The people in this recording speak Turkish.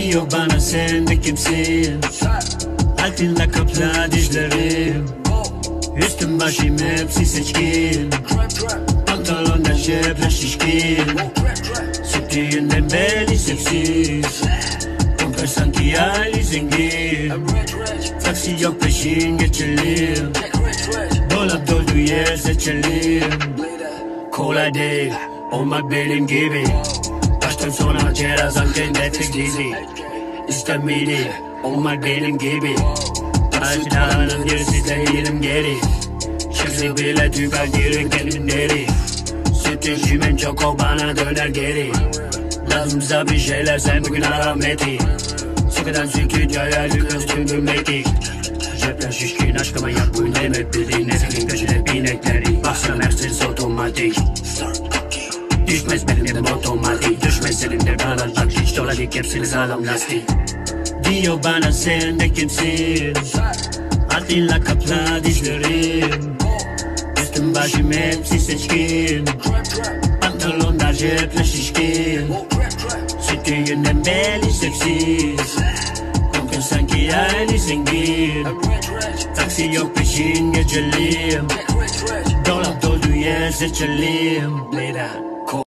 Diyor bana sen de kimsin? Altınla kapla dişlerim Üstüm başım hepsi seçkin. Pantolonda cepler şişkin. Sütüğünden beli sepsiz. Kokar sanki hali zengin. Taksi yok peşin geçelim Dolap doldu yer seçelim. Kolay değil olmak benim gibi Baştan sona cerazan cennetin dizi İstemeli olmak benim gibi. Parçalanın gerisi değilim geri. Şimdi bile tüper geri Sütün şimen çok bana döner geri. Lazımsa bir şeyler sen bugün arameti Sıkıdan stüdyoya lüks tüm metik Cepler şişkin aşkıma yap bu demek bildiğin Nefesin peşine binekleri. Baksana Mercedes otomatik. Düşmez benim yerim otomatik Düşmez senin de bana bak hiç doladik hepsini sağlam lastik Diyor bana sen de kimsin Altınla kapla dişlerim Üstüm başım hepsi seçkin Pantolonlar cepler şişkin Sütüğünden beli sepsiz Kokun sanki hali zengin Taksi yok peşin geçelim Dolap doldu yer seçelim Leyla